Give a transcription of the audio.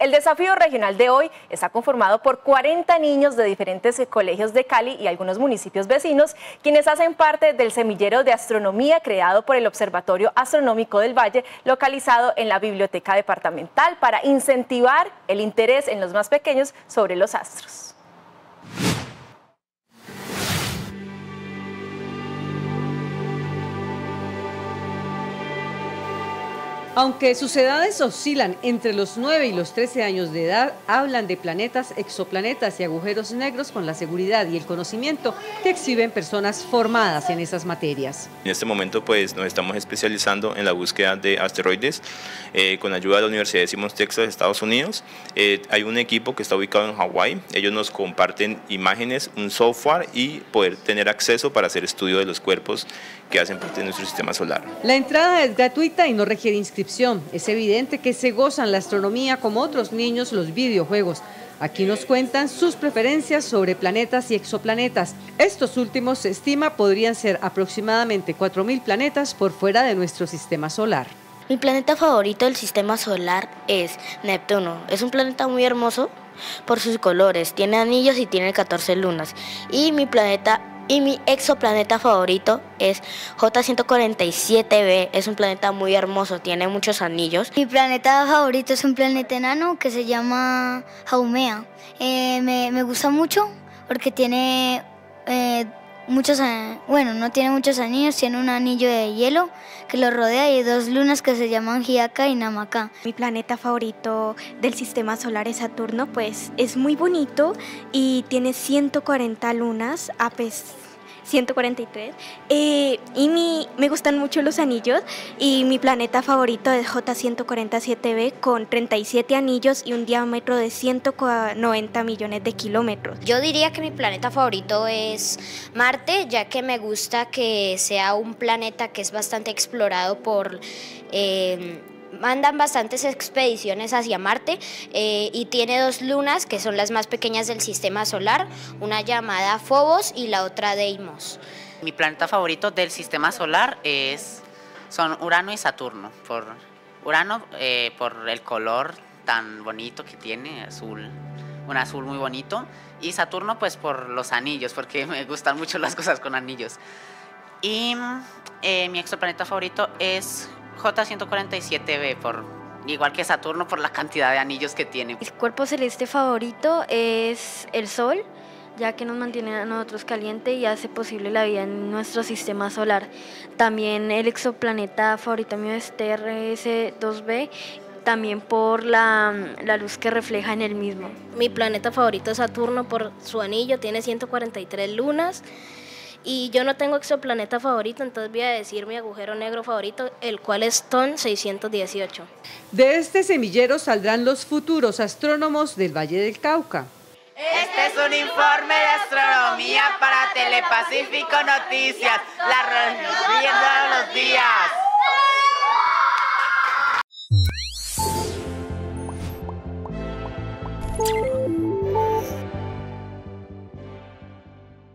El desafío regional de hoy está conformado por 40 niños de diferentes colegios de Cali y algunos municipios vecinos, quienes hacen parte del semillero de astronomía creado por el Observatorio Astronómico del Valle, localizado en la Biblioteca Departamental, para incentivar el interés en los más pequeños sobre los astros. Aunque sus edades oscilan entre los 9 y los 13 años de edad, hablan de planetas, exoplanetas y agujeros negros con la seguridad y el conocimiento que exhiben personas formadas en esas materias. En este momento pues nos estamos especializando en la búsqueda de asteroides eh, con ayuda de la Universidad de Simons Texas de Estados Unidos. Eh, hay un equipo que está ubicado en Hawái, ellos nos comparten imágenes, un software y poder tener acceso para hacer estudio de los cuerpos que hacen parte de nuestro sistema solar. La entrada es gratuita y no requiere inscripción es evidente que se gozan la astronomía como otros niños los videojuegos. Aquí nos cuentan sus preferencias sobre planetas y exoplanetas. Estos últimos se estima podrían ser aproximadamente 4.000 planetas por fuera de nuestro sistema solar. Mi planeta favorito del sistema solar es Neptuno. Es un planeta muy hermoso por sus colores, tiene anillos y tiene 14 lunas. Y mi planeta y mi exoplaneta favorito es J147b. Es un planeta muy hermoso, tiene muchos anillos. Mi planeta favorito es un planeta enano que se llama Haumea. Eh, me, gusta mucho porque tiene eh, muchos, bueno, no tiene muchos anillos, tiene un anillo de hielo que lo rodea y dos lunas que se llaman Hiaka y Namaka. Mi planeta favorito del sistema solar es Saturno, pues es muy bonito y tiene 140 lunas, a pesar 143. Eh, y mi, me gustan mucho los anillos y mi planeta favorito es J147b con 37 anillos y un diámetro de 190 millones de kilómetros. Yo diría que mi planeta favorito es Marte, ya que me gusta que sea un planeta que es bastante explorado por... Eh, mandan bastantes expediciones hacia Marte eh, y tiene dos lunas que son las más pequeñas del sistema solar, una llamada Phobos y la otra Deimos. Mi planeta favorito del sistema solar es, son Urano y Saturno. Por Urano eh, por el color tan bonito que tiene, azul, un azul muy bonito, y Saturno pues por los anillos, porque me gustan mucho las cosas con anillos. Y eh, mi exoplaneta favorito es J147b, por, igual que Saturno, por la cantidad de anillos que tiene. Mi cuerpo celeste favorito es el Sol, ya que nos mantiene a nosotros caliente y hace posible la vida en nuestro sistema solar. También el exoplaneta favorito mío es TRS-2b también por la, la, luz que refleja en el mismo. Mi planeta favorito es Saturno por su anillo, tiene 143 lunas y yo no tengo exoplaneta favorito, entonces voy a decir mi agujero negro favorito, el cual es TON 618. De este semillero saldrán los futuros astrónomos del Valle del Cauca. Este es un informe de astronomía para Telepacífico Noticias, la